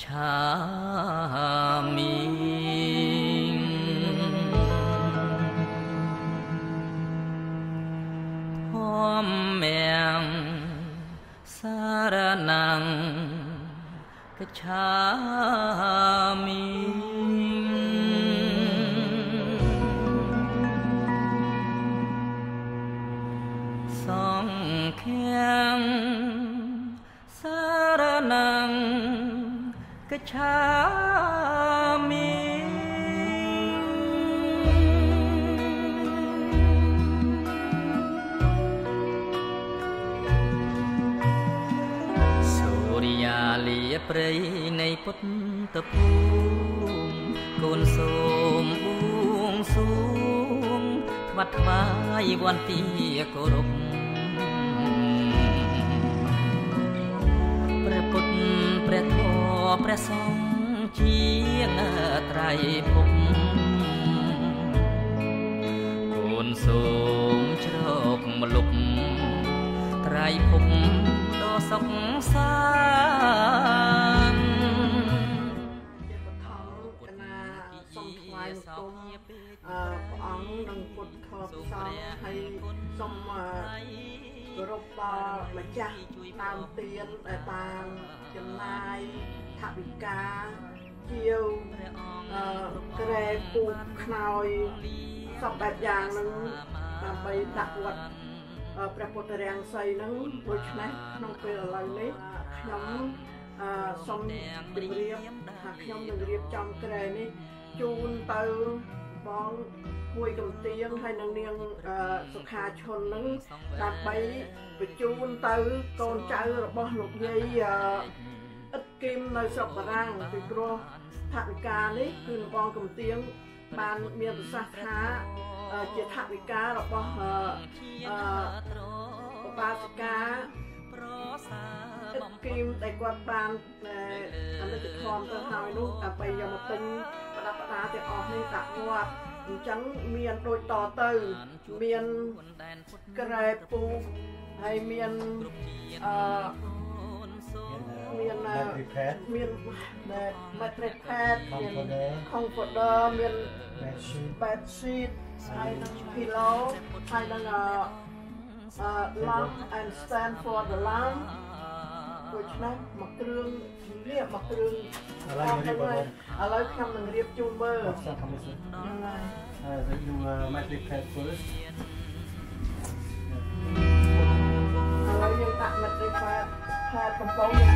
ឆាមីធម្មងសារណ កឆាមីសូរិយាលាព្រៃនៃពុទ្ធភូមិកូនសូមបួងសួងថ្វាត់ថ្វាយវន្ទាគោរព ព្រះសង្ឃជាងត្រៃភពកូនសូមជ្រកម្លុកត្រៃភពដ៏សុខសាន្តជាបឋមគណៈសូមថ្វាយបង្គំអឺព្រះអង្គនិងពុទ្ធខបសង្ឃហើយសូមអឺគោរពដល់ម្ចាស់តាមទានដែលបានចំណាយ ថវិកាជាវអឺក្រែពូកខ្នើយសពបែបយ៉ាងនឹងដើម្បីដាក់វត្តអឺព្រះពុទ្ធរាំងសីនឹងដូច្នេះក្នុងពេលឥឡូវនេះខ្ញុំអឺសូមជម្រាបថាខ្ញុំនឹងរៀបចំក្រែនេះជូនទៅបងមួយកំទៀងហើយនឹងនាងអឺសុខាឈុននឹងដើម្បីបញ្ជូនទៅកូនចៅរបស់លោកយាយអឺឥត គឹមនៅស្រុកបារាំងពីព្រោះថវិកានេះគឺបងកំទៀងបានមានប្រសាសន៍ថាអឺជាថវិការបស់អឺអឺឧបាសិកាទឹកគីមដែលគាត់បានអនុធមទៅហើយនោះដើម្បីយកមកទិញប្រដាប់ប្រដាទាំងអស់នេះដាក់វត្តអញ្ចឹងមានដូចតទៅមានក្រែពូហើយមានអឺ មានអឺ Battery pad មាន battery pad មាន comforter comforter មាន bed sheet bed sheet ហើយនឹង pillow ហើយនឹងអឺអឺ lamp and stand for the lamp ដូច្នេះមកគ្រឿងរៀបមកគ្រឿងឥឡូវយើងរៀបបងឥឡូវខ្ញុំនឹងរៀបជូនមើល What's that coming soon? ហ្នឹងហើយ Uh, they do uh, battery pad first. ឥឡូវយើងដាក់ metric pad pad កំប៉ុងយើង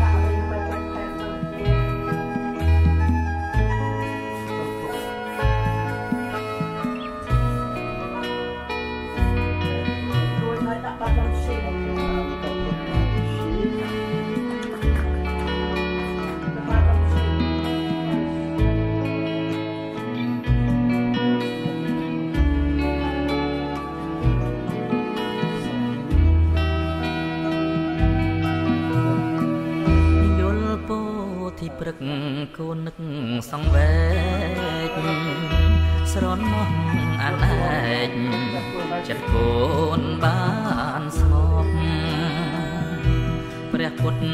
គូននឹកសង្វេកស្រន់មកអានឯកចិត្តគូនបានស្ងប់ព្រះពុទ្ធ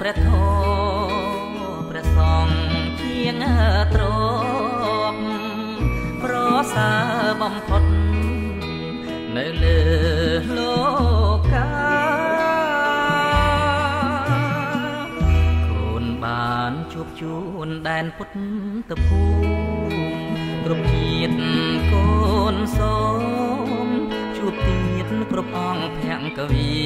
ព្រះធម៌ព្រះសង្ឃជាងទ្រពប្រសើរបំផុតនៅលើ នដែនពុទ្ធភូមិគ្រប់ជាតិកូនសូមជួបទៀតគ្រប់អង្គភង្គវី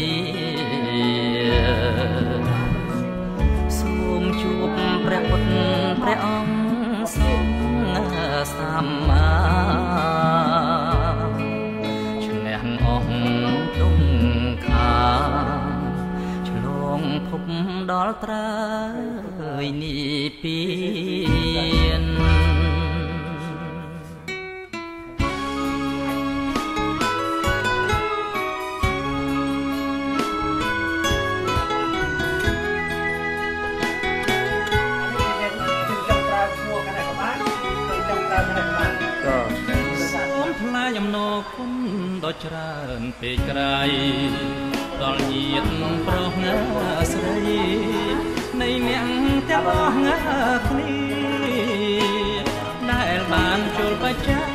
សូមជួបព្រះពុទ្ធព្រះអង្គសង្ឃសម្មាឈ្នះអស់ទុំខាឆ្លងភពដល់ត្រើ ដ៏ច្រើនពេកក្រៃដល់ញាតិប្រុសស្រី នៃអ្នកទាំងអស់គ្នាដែលបានចូលបច្ច័យ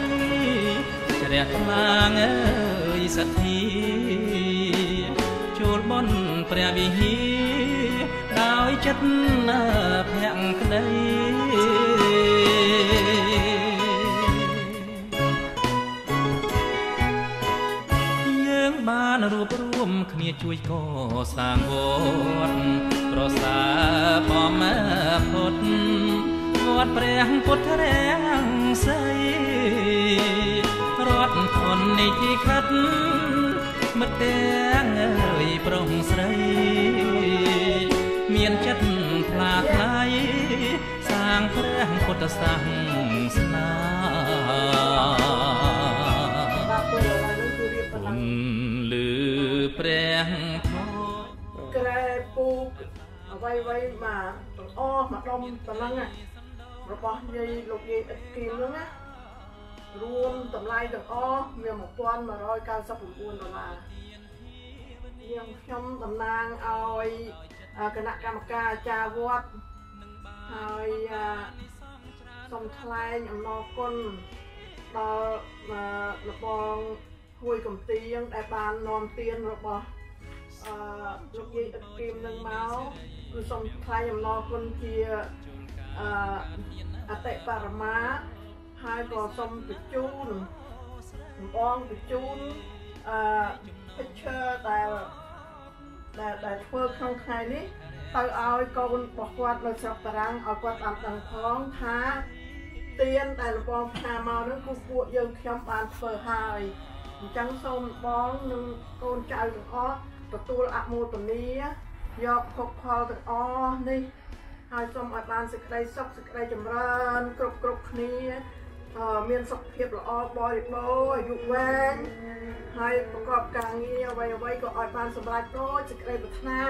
ជ្រះថ្លាងអើយសទ្ធាចូលបនព្រះវិហារដោយចិត្តភក្តី កសាងវត្តប្រសាបំពុទ្ធវត្តព្រះពុទ្ធរាំងសីរត់ធននៃទីខិតមិត្តទាំងអើយប្រុងស្រី មានចិត្តថ្លាថ្លៃសាងព្រះពុទ្ធសាសនាបាទ ព្រះធម៌ក្រែពូអ្វីអ្វីមកអស់មកដុំប៉ុណ្ណឹងរបស់យាយលោកយាយអិតគីមហ្នឹងណារួមតម្លៃទាំងអស់មាន1199ដុល្លារយើងខ្ញុំតំណាងឲ្យគណៈកម្មការអាចារ្យវត្តហើយសូមថ្លែងអំណរគុណដល់លបង ហួយកំទៀងដែលបាននាំទានរបស់អឺលោកយាយអឹកគីមនឹងមកគឺសូមថ្លែងអំណរគុណជាអឺអតិបរមាហើយក៏សូមបញ្ជូនបងបញ្ជូនអឺ picture ដែលដែលដែលធ្វើក្នុងថ្ងៃនេះទៅឲ្យកូនរបស់គាត់នៅស្រុកតារាំងឲ្យគាត់បានដឹងផងថាទៀនដែលលោកបងផ្សាមកនោះគឺពួកយើងខ្ញុំបានធ្វើហើយ អញ្ចឹងសូមបងនិងកូនចៅទាំងអស់ទទួលអមោទនីយកភោគផលទាំងអស់នេះហើយសូមឲ្យបានសេចក្តីសុខសេចក្តីចម្រើនគ្រប់គ្រប់គ្នាអឺមានសុខភាពល្អបរិបូរណ៍អាយុវែងហើយប្រកបការងារអ្វីអ្វីក៏ឲ្យបានសម្រេចដូចសេចក្តីប្រាថ្នា